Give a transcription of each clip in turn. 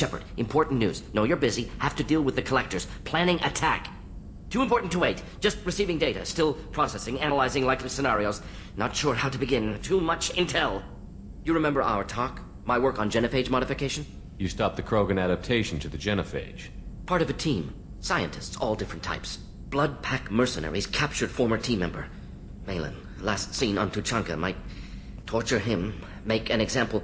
Shepard, important news. Know you're busy. Have to deal with the collectors. Planning attack. Too important to wait. Just receiving data. Still processing, analyzing likely scenarios. Not sure how to begin. Too much intel. You remember our talk? My work on genophage modification? You stopped the Krogan adaptation to the genophage. Part of a team. Scientists, all different types. Blood Pack mercenaries captured former team member. Maelon, last seen on Tuchanka, might torture him, make an example.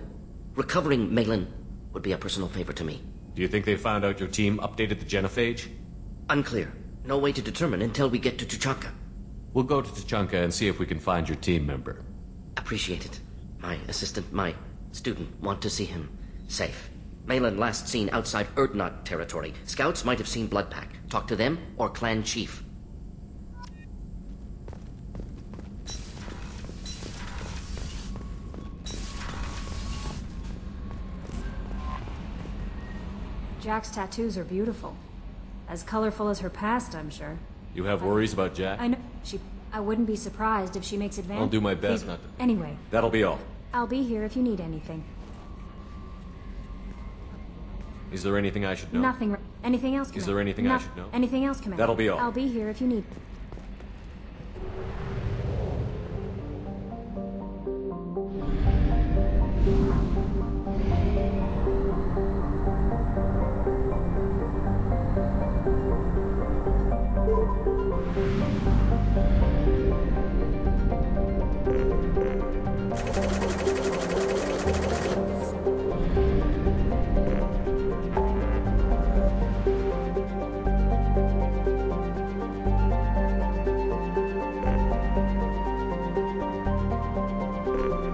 Recovering Maelon would be a personal favor to me. Do you think they found out your team updated the genophage? Unclear. No way to determine until we get to Tuchanka. We'll go to Tuchanka and see if we can find your team member. Appreciate it. My assistant, my student, want to see him safe. Maelon last seen outside Urdnot territory. Scouts might have seen Bloodpack. Talk to them or clan chief. Jack's tattoos are beautiful. As colorful as her past, I'm sure. You have worries about Jack? I know. She. I wouldn't be surprised if she makes advances. I'll do my best not to. Anyway, That'll be all. I'll be here if you need anything. Is there anything I should know? Nothing. Anything else? Is there anything I should know? Anything else, Commander? That'll be all. I'll be here if you need.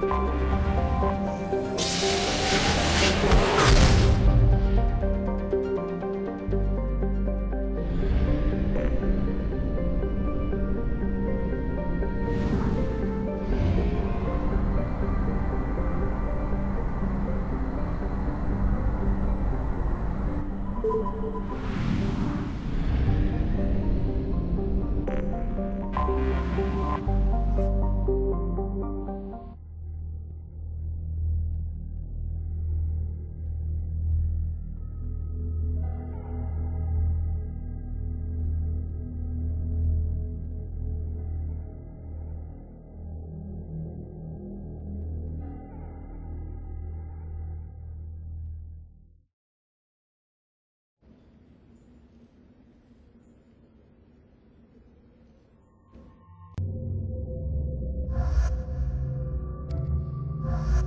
you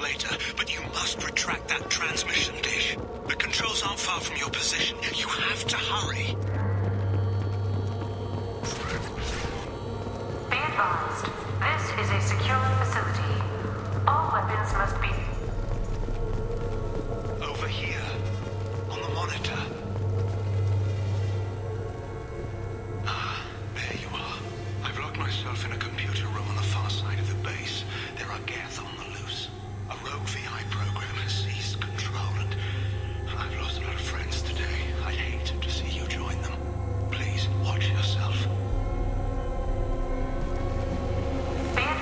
later, but you must retract that transmission dish. The controls aren't far from your position. You have to hurry. Be advised, this is a secure facility. All weapons must be Over here, on the monitor.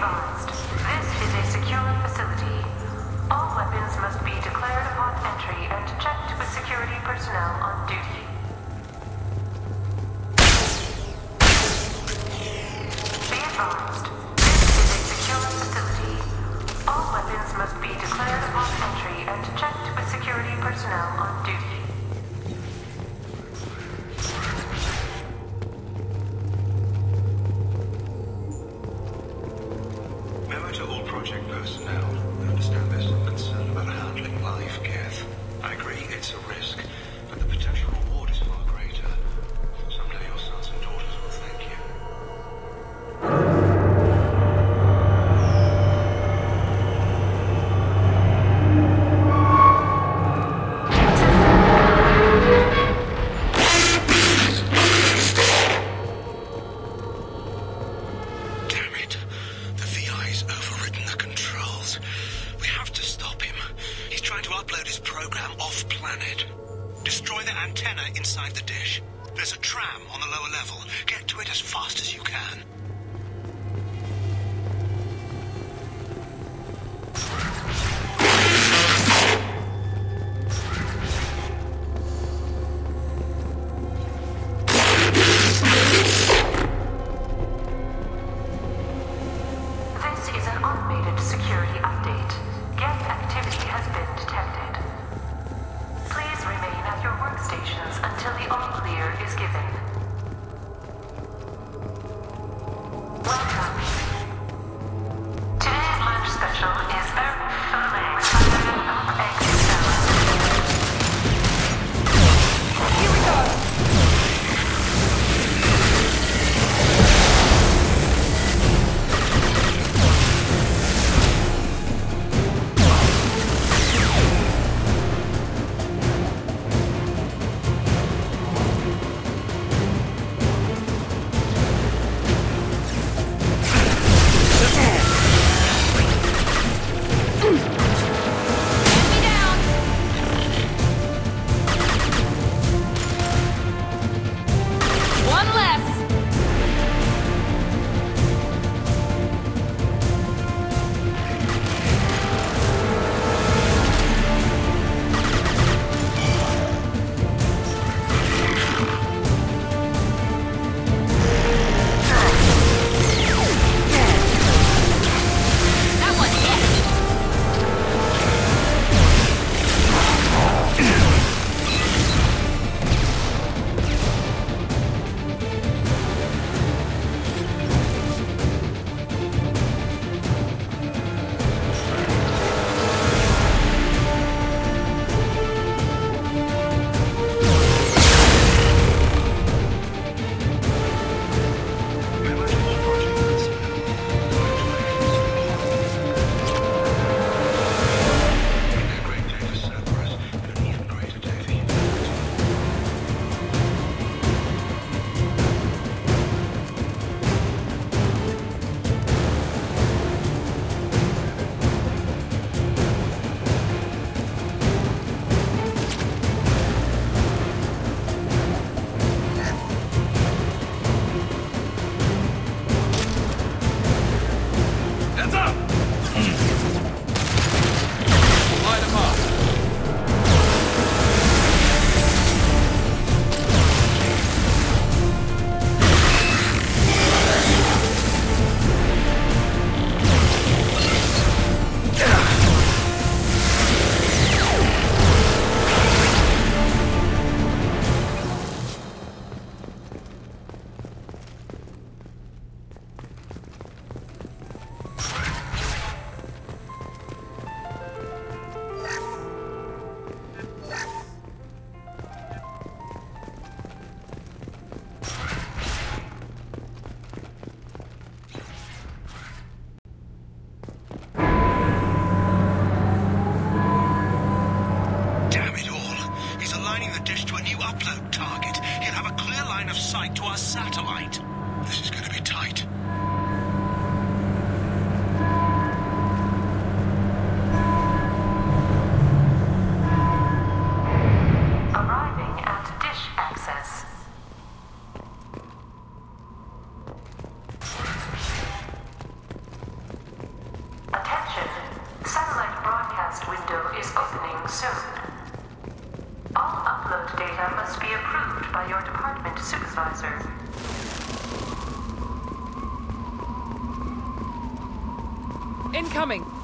Be it's a risk, opening soon. All upload data must be approved by your department supervisor. Incoming!